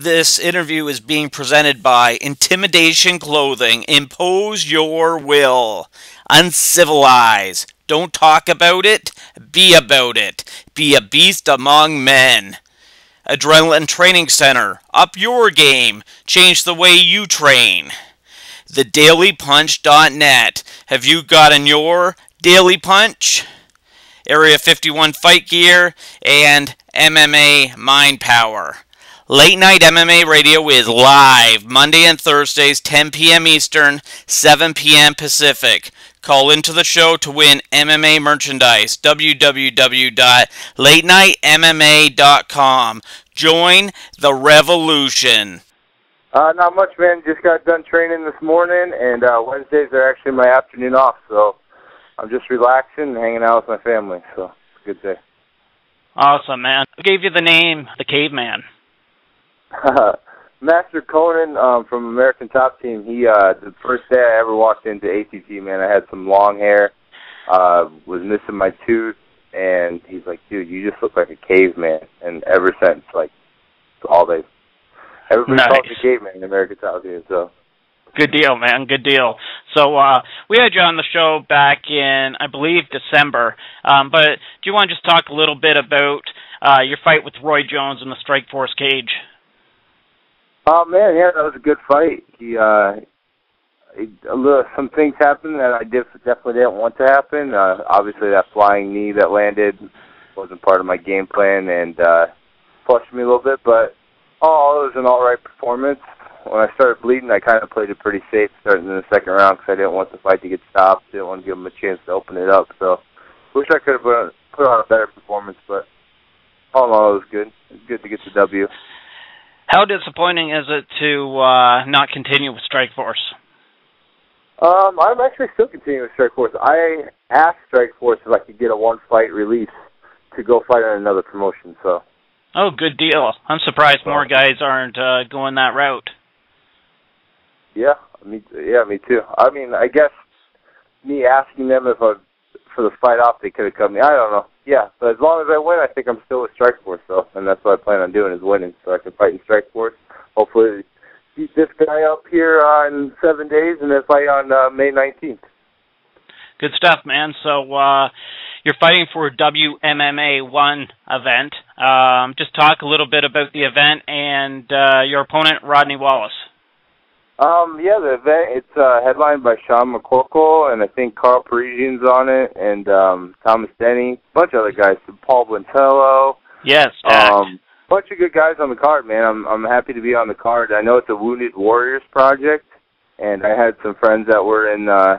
This interview is being presented by Intimidation Clothing. Impose your will. Uncivilize. Don't talk about it, be about it. Be a beast among men. Adrenaline Training Center. Up your game. Change the way you train. TheDailyPunch.net. Have you gotten your Daily Punch? Area 51 Fight Gear and MMA Mind Power. Late Night MMA Radio is live Monday and Thursdays, 10 p.m. Eastern, 7 p.m. Pacific. Call into the show to win MMA merchandise. www.latenightmma.com. Join the revolution. Uh, not much, man. Just got done training this morning, and uh, Wednesdays are actually my afternoon off, so I'm just relaxing and hanging out with my family. So good day. Awesome, man. I gave you the name the Caveman? Master Conan um, from American Top Team. He uh, the first day I ever walked into ATT, man, I had some long hair, uh, was missing my tooth, and he's like, "Dude, you just look like a caveman." And ever since, like, all they, everybody Nice. calls me caveman in American Top Team. So Good deal, man. Good deal. So uh we had you on the show back in I believe December. Um but do you want to just talk a little bit about uh your fight with Roy Jones in the Strikeforce cage? Oh man, yeah, that was a good fight. He uh a little, some things happened that I def- definitely didn't want to happen. Uh obviously that flying knee that landed wasn't part of my game plan and uh flushed me a little bit, but all it was an all right performance. When I started bleeding, I kind of played it pretty safe starting in the second round because I didn't want the fight to get stopped. Didn't want to give him a chance to open it up. So, wish I could have put on, put on a better performance, but all in all, it was good. It was good to get the W. How disappointing is it to uh not continue with Strikeforce? Um, I'm actually still continuing with Strikeforce. I asked Strikeforce if I could get a one fight release to go fight on another promotion. So Oh, good deal. I'm surprised more guys aren't uh going that route. yeah, me yeah, me too. I mean, I guess me asking them if I for the fight off they could have cut me. I don't know. Yeah, but as long as I win, I think I'm still with Strikeforce though, and that's what I plan on doing is winning, so I can fight in Strikeforce. Hopefully, beat this guy up here on seven days, and then fight on uh, May 19th. Good stuff, man. So uh you're fighting for a WMMA one event. Um just talk a little bit about the event and uh your opponent Rodney Wallace. Um, yeah, the event it's uh, headlined by Sean McCorkle, and I think Carl Parisian's on it, and um, Thomas Denny, a bunch of other guys, Paul Buentello, Yes, um, bunch of good guys on the card, man. I'm I'm happy to be on the card. I know it's a Wounded Warriors project, and I had some friends that were in uh,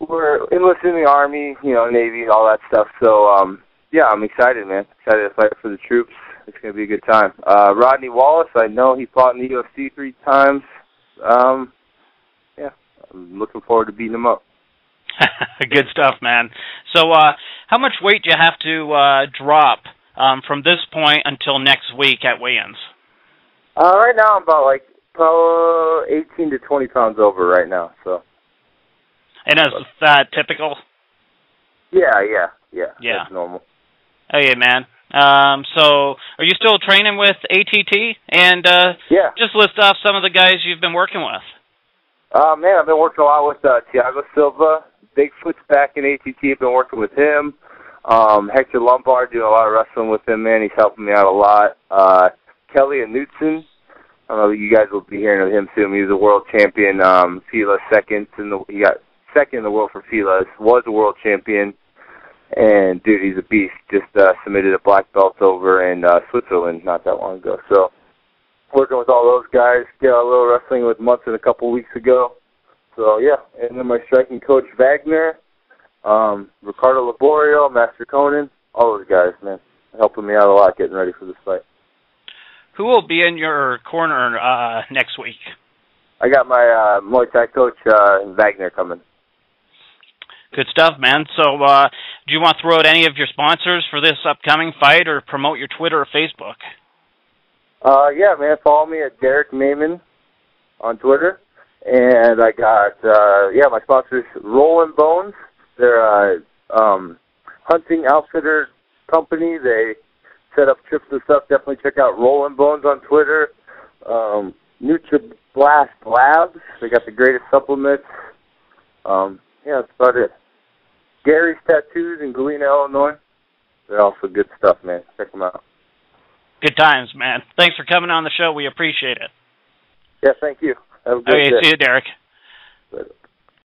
were enlisted in the army, you know, Navy, all that stuff. So um, yeah, I'm excited, man. Excited to fight for the troops. It's gonna be a good time. Uh, Rodney Wallace, I know he fought in the UFC three times. Um, yeah, I'm looking forward to beating him up. Good stuff, man. So, uh, how much weight do you have to uh, drop um, from this point until next week at weigh-ins? Uh, right now I'm about like probably 18 to 20 pounds over right now. So And is that typical? yeah, yeah, yeah, Yeah. that's normal. Oh yeah, man. Um, so, are you still training with ATT? And uh, Yeah. just list off some of the guys you've been working with. Uh, man, I've been working a lot with uh, Thiago Silva. Bigfoot's back in ATT. I've been working with him. Um, Hector Lombard, doing a lot of wrestling with him, man. He's helping me out a lot. Uh, Kelly Knutson. I don't know you guys will be hearing of him soon. He was a world champion. Um, Fila second in the he got second in the world for Filas. Was a world champion. And dude, he's a beast. Just uh, submitted a black belt over in uh, Switzerland not that long ago. So working with all those guys. Did a little wrestling with Munson a couple weeks ago. So yeah, and then my striking coach Wagner, um, Ricardo Liborio, Master Conan, all those guys, man, helping me out a lot getting ready for this fight. Who will be in your corner uh, next week? I got my uh, Muay Thai coach uh, Wagner coming. Good stuff, man. So, uh, do you want to throw out any of your sponsors for this upcoming fight, or promote your Twitter or Facebook? Uh, yeah, man, follow me at Derrick Mehmen on Twitter. And I got, uh, yeah, my sponsors, Rolling Bones. They're a um, hunting outfitter company. They set up trips and stuff. Definitely check out Rolling Bones on Twitter. Um, NutriBlast Labs. They got the greatest supplements. Um, yeah, that's about it. Gary's Tattoos in Galena, Illinois. They're also good stuff, man. Check them out. Good times, man. Thanks for coming on the show. We appreciate it. Yeah, thank you. Have a good okay, day. see you, Derrick. Later.